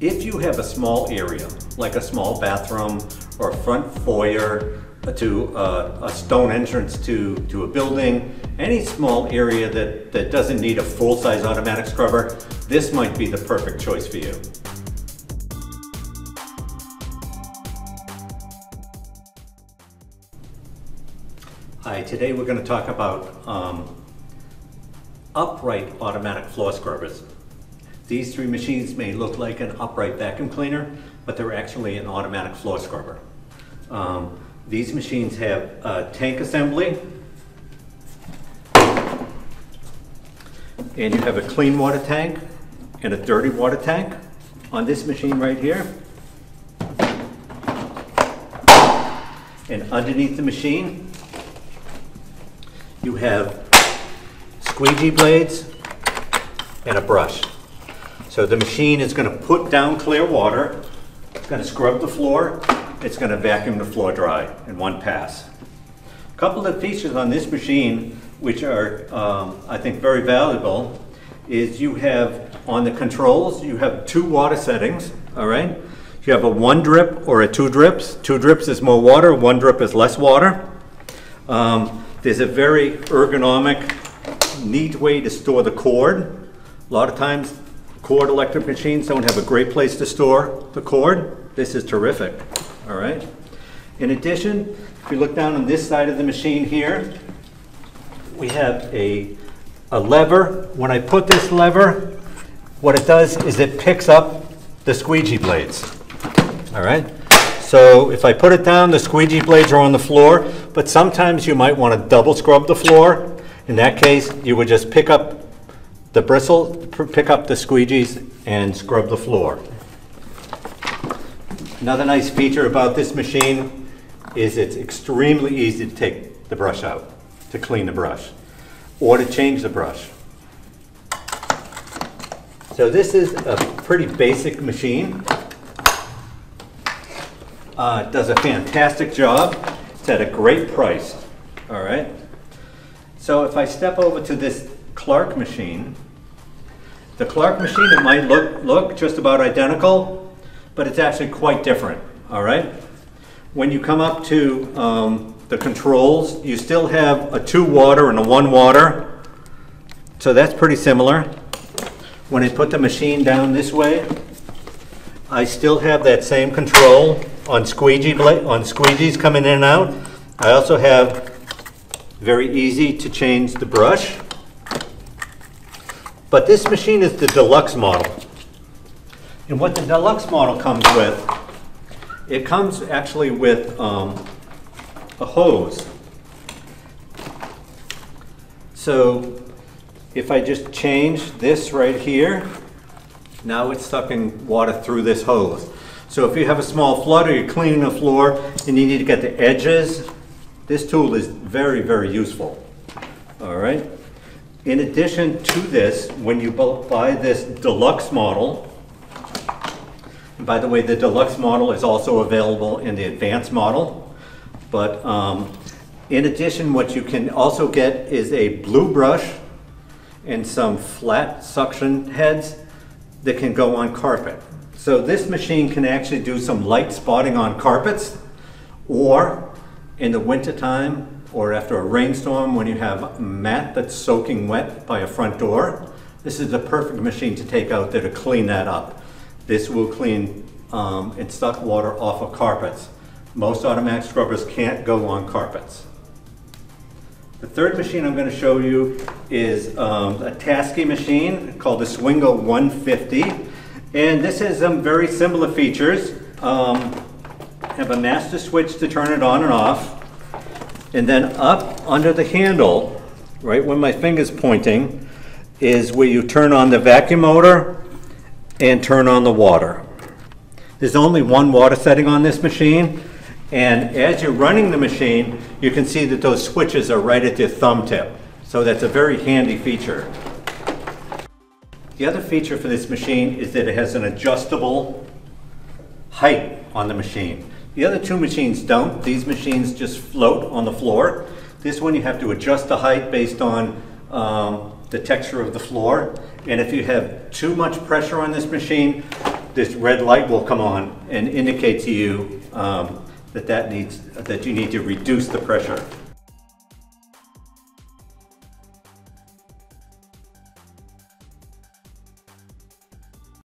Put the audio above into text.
If you have a small area, like a small bathroom or a front foyer to uh, a stone entrance to, to a building, any small area that, that doesn't need a full-size automatic scrubber, this might be the perfect choice for you. Hi, today we're going to talk about um, upright automatic floor scrubbers. These three machines may look like an upright vacuum cleaner, but they're actually an automatic floor scrubber. Um, these machines have a tank assembly, and you have a clean water tank and a dirty water tank on this machine right here. And underneath the machine, you have squeegee blades and a brush. So the machine is going to put down clear water, it's going to scrub the floor, it's going to vacuum the floor dry in one pass. A couple of features on this machine which are, um, I think, very valuable is you have, on the controls, you have two water settings, all right? You have a one drip or a two drips. Two drips is more water, one drip is less water. Um, there's a very ergonomic, neat way to store the cord. A lot of times, cord electric machines don't have a great place to store the cord. This is terrific, all right? In addition, if you look down on this side of the machine here, we have a, a lever. When I put this lever, what it does is it picks up the squeegee blades, all right? So if I put it down, the squeegee blades are on the floor, but sometimes you might want to double scrub the floor. In that case, you would just pick up the bristle, pick up the squeegees and scrub the floor. Another nice feature about this machine is it's extremely easy to take the brush out, to clean the brush, or to change the brush. So this is a pretty basic machine. Uh, does a fantastic job. It's at a great price. All right. So if I step over to this Clarke machine, the Clarke machine, it might look, look just about identical, but it's actually quite different. All right. When you come up to um, the controls, you still have a two water and a one water. So that's pretty similar. When I put the machine down this way, I still have that same control on squeegee on squeegees coming in and out. I also have very easy to change the brush. But this machine is the deluxe model. And what the deluxe model comes with, it comes actually with um, a hose. So if I just change this right here, now it's sucking water through this hose. So if you have a small flood or you're cleaning the floor and you need to get the edges, this tool is very, very useful. All right. In addition to this, when you buy this deluxe model, by the way, the deluxe model is also available in the advanced model, but um, in addition, what you can also get is a blue brush and some flat suction heads that can go on carpet. So this machine can actually do some light spotting on carpets or in the wintertime or after a rainstorm when you have mat that's soaking wet by a front door. This is the perfect machine to take out there to clean that up. This will clean um, and suck water off of carpets. Most automatic scrubbers can't go on carpets. The third machine I'm going to show you is um, a TASKI machine called the Swingo 150. And this has some very similar features. Um, have a master switch to turn it on and off. And then up under the handle, right when my finger's pointing, is where you turn on the vacuum motor and turn on the water. There's only one water setting on this machine, and as you're running the machine, you can see that those switches are right at your thumb tip. So that's a very handy feature. The other feature for this machine is that it has an adjustable height on the machine. The other two machines don't. These machines just float on the floor. This one you have to adjust the height based on um, the texture of the floor. And if you have too much pressure on this machine, this red light will come on and indicate to you um, that that needs, that you need to reduce the pressure.